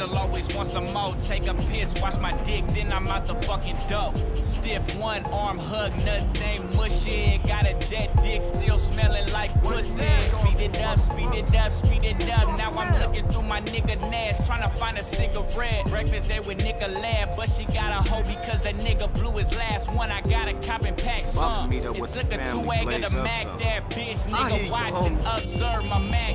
bitch want some more. Take a piss, wash my dick, then I'm out the fucking dope. Stiff one arm hug, nothing mushy. Got a jet dick, still smelling like pussy. Speed it up, speed it up, speed it up. Now I'm looking through my nigga Nash, trying to find a cigarette. Breakfast day with Nigga Lab, but she got a hoe because that nigga blew his last one. I got a cop and pack some. It took a two-egg of the Mac, that bitch. Nigga watch and observe my Mac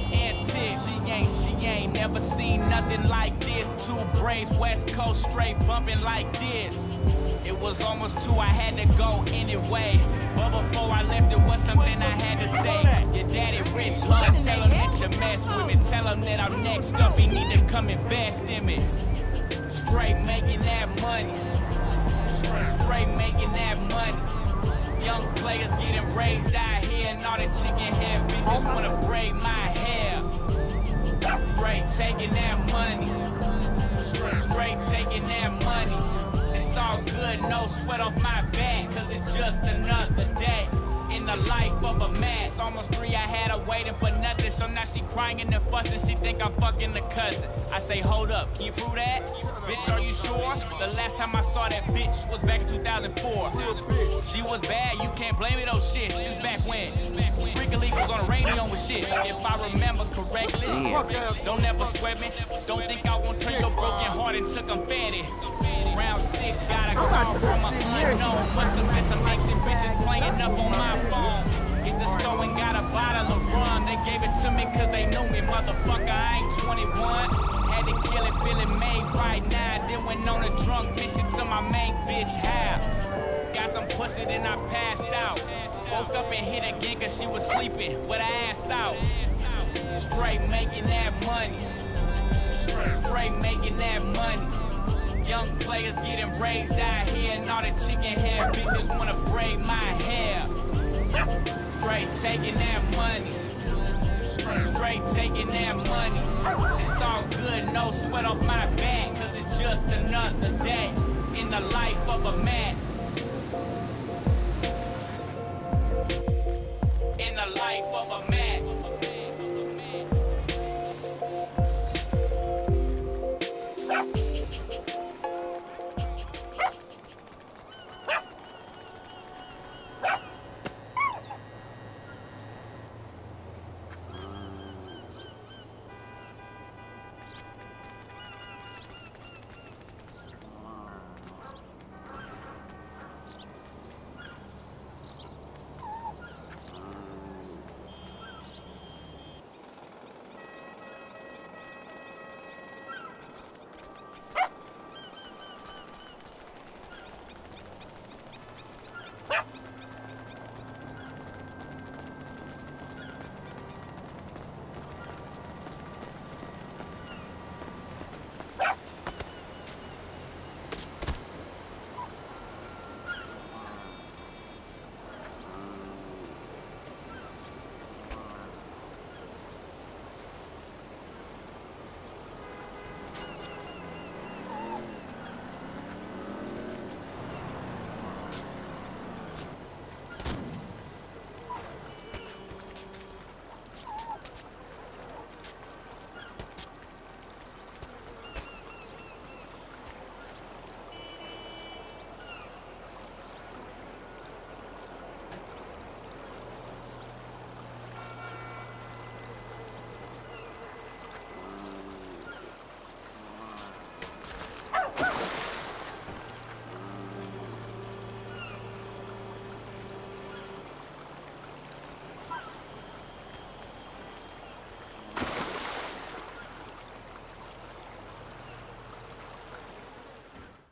antics. She ain't, she ain't never seen nothing like this. Two braids, West Coast straight bumping like this. It was almost two, I had to go anyway. But before I left, it was something I had to say. Your daddy rich, huh? Tell him that you mess with me. Tell him that I'm next up. He need to come invest in me. Straight making that money. Straight making that money. Young players getting raised out here, and all the chicken head bitches wanna braid my hair. Straight taking that money. Straight taking that money. It's all good, no sweat off my back, cause it's just another day. The life of a man, it's almost three. I had her waiting for nothing, so now she crying and fussing. She think I'm fucking the cousin. I say, hold up, can you prove that? Bitch, are you sure? The last time I saw that bitch was back in 2004. She was bad, you can't blame me though. Shit, since back when Freak League was on the radio with shit. If I remember correctly, don't ever sweat me. Don't think I won't turn your broken heart into confetti. Round six, got a call from an unknown. Must have been some ancient bitches playing up on my phone. Hit the rum. They gave it to me cause they knew me, motherfucker. I ain't 21. Had to kill it, feeling made right now. Then went on a drunk mission to my main bitch house. Got some pussy, then I passed out. Woke up and hit again cause she was sleeping with her ass out. Straight making that money. Straight making that money. Young players getting raised out here, and all the chicken hair bitches wanna braid my hair. Straight taking that money. Straight taking that money. It's all good, no sweat off my back, cause it's just another day in the life of a man.